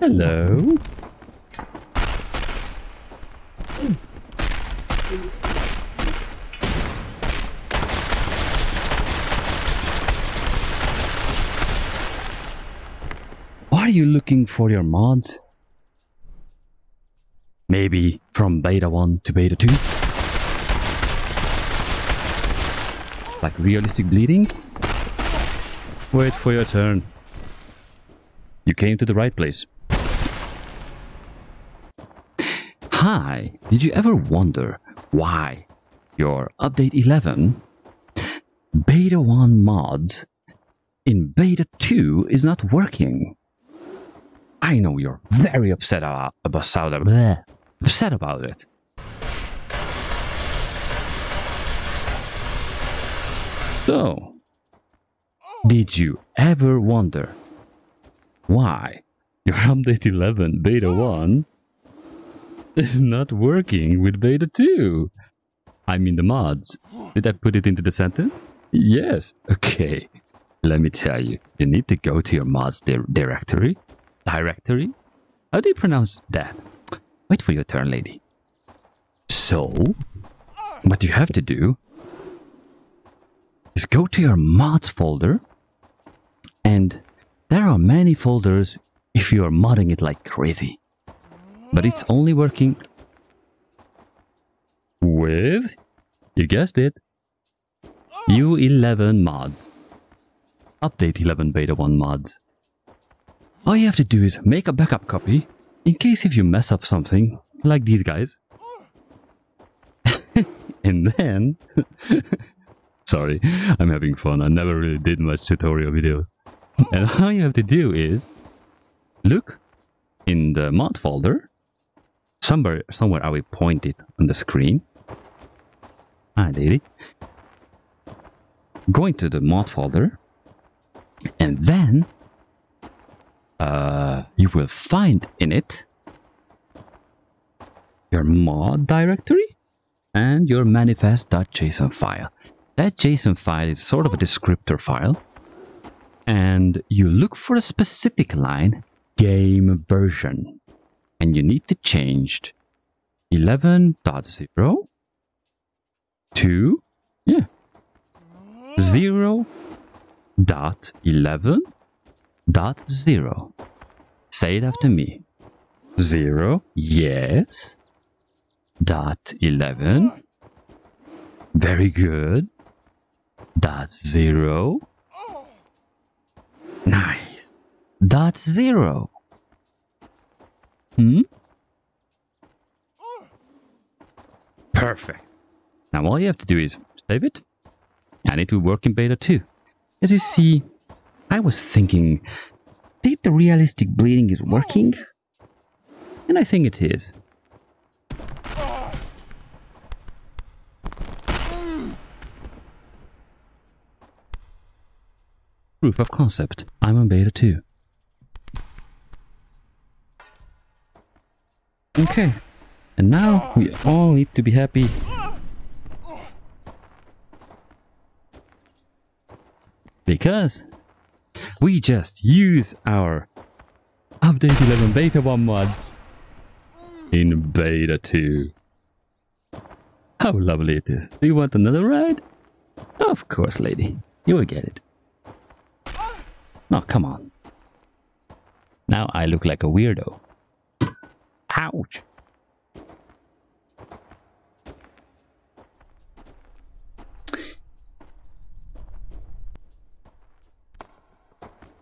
Hello. Are you looking for your mods? Maybe from beta 1 to beta 2? Like realistic bleeding? Wait for your turn. You came to the right place. Hi, did you ever wonder why your update 11 beta 1 mods in beta 2 is not working? I know you're very upset about, about bleh, upset about it. So, did you ever wonder why your update 11 beta 1 is not working with beta 2? I mean the mods. Did I put it into the sentence? Yes. Okay. Let me tell you, you need to go to your mods di directory. Directory? How do you pronounce that? Wait for your turn, lady. So, what you have to do is go to your mods folder and there are many folders if you are modding it like crazy. But it's only working with, you guessed it, U11 mods. Update 11 beta 1 mods. All you have to do is make a backup copy in case if you mess up something, like these guys. and then... Sorry, I'm having fun. I never really did much tutorial videos. and all you have to do is look in the mod folder. Somewhere, somewhere I will point it on the screen. I did it. Go into the mod folder and then uh, you will find in it your mod directory and your manifest.json file. That JSON file is sort of a descriptor file and you look for a specific line game version and you need to change 11.0 to yeah 0 dot 11 dot 0 say it after me. 0 yes dot 11 very good dot 0 nice dot 0 hmm perfect now all you have to do is save it and it will work in beta 2 as you see, I was thinking, did the realistic bleeding is working? And I think it is. Proof of concept. I'm on beta 2. Okay. And now we all need to be happy because we just use our update 11 beta 1 mods in beta 2. How lovely it is. Do you want another ride? Of course, lady. You will get it. No, come on. Now I look like a weirdo. Ouch.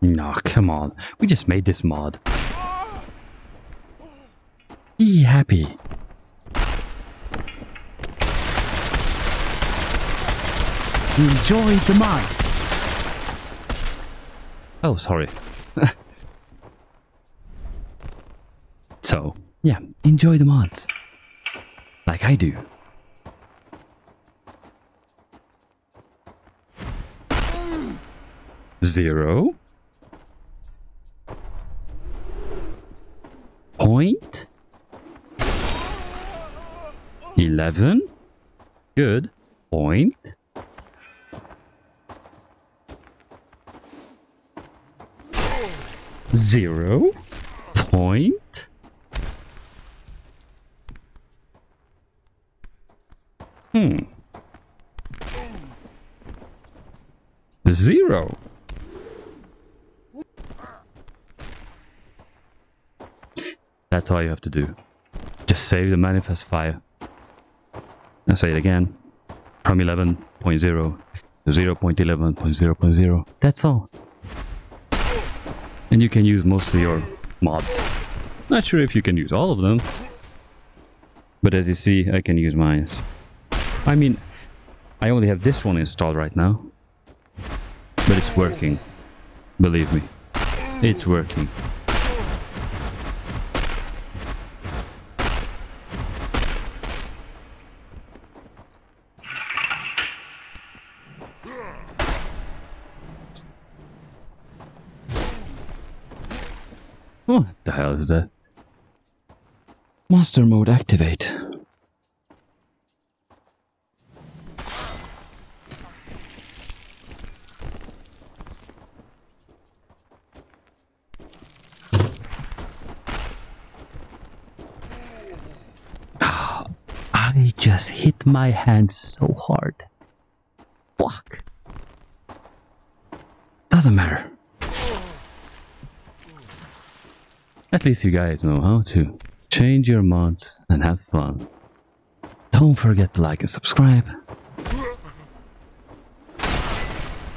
No, come on. We just made this mod. Be happy. Enjoy the mods. Oh, sorry. so, yeah, enjoy the mods. Like I do. Zero. point. 11. Good. Point. Zero. point? Hmm. Zero. That's all you have to do. Just save the manifest file. I'll say it again. From 11.0 to 0.11.0.0. That's all. And you can use most of your mods. Not sure if you can use all of them. But as you see, I can use mine. I mean, I only have this one installed right now. But it's working. Believe me. It's working. What the hell is that? Monster mode activate. I just hit my hand so hard. Fuck. Doesn't matter. At least you guys know how to change your mods and have fun. Don't forget to like and subscribe.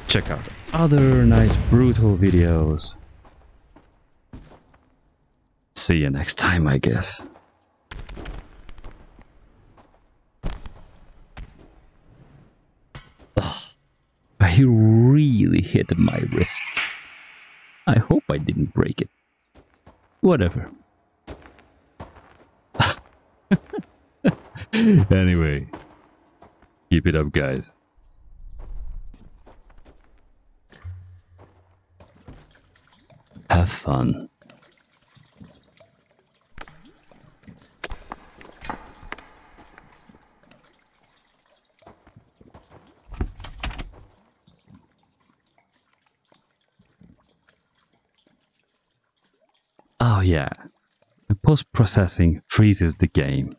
Check out other nice brutal videos. See you next time, I guess. I really hit my wrist. I hope I didn't break it. Whatever. anyway, keep it up, guys. Have fun. Oh yeah, The post-processing freezes the game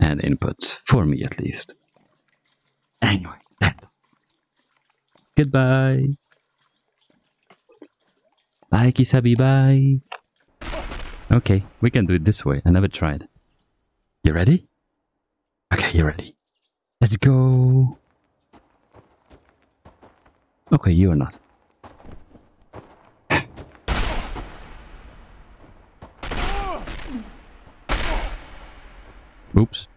and inputs, for me at least. Anyway, that's Goodbye. Bye, Kisabi, bye. Okay, we can do it this way. I never tried. You ready? Okay, you ready. Let's go. Okay, you are not. Oops.